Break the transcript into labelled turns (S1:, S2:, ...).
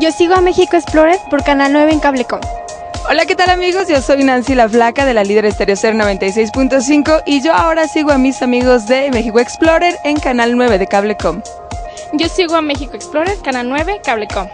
S1: Yo sigo a México Explorer por Canal 9 en Cablecom.
S2: Hola, ¿qué tal amigos? Yo soy Nancy La Flaca de la líder Estéreo 96.5 y yo ahora sigo a mis amigos de México Explorer en Canal 9 de Cablecom.
S1: Yo sigo a México Explorer, Canal 9, Cablecom.